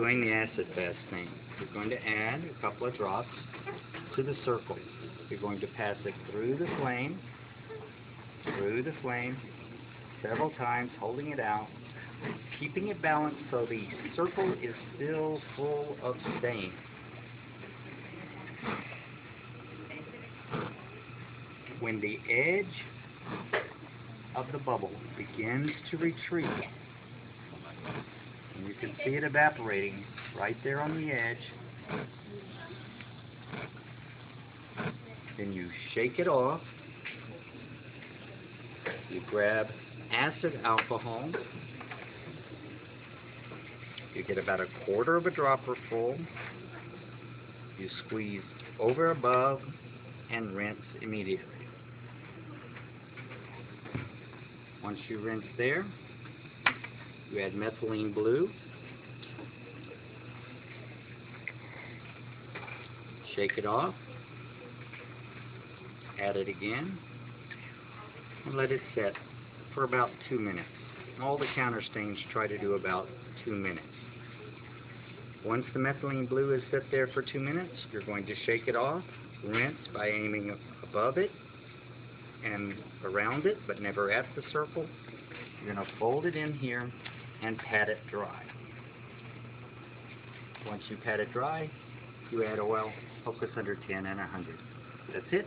Doing the acid fast thing. You're going to add a couple of drops to the circle. You're going to pass it through the flame, through the flame, several times, holding it out, keeping it balanced so the circle is still full of stain. When the edge of the bubble begins to retreat, and you can see it evaporating right there on the edge, then you shake it off, you grab acid alcohol, you get about a quarter of a dropper full, you squeeze over above and rinse immediately. Once you rinse there, you add methylene blue. Shake it off. Add it again. And let it set for about two minutes. All the counter stains try to do about two minutes. Once the methylene blue is set there for two minutes, you're going to shake it off, rinse by aiming above it and around it, but never at the circle. You're going to fold it in here and pat it dry. Once you pat it dry, you add oil, focus under 10 and 100. That's it.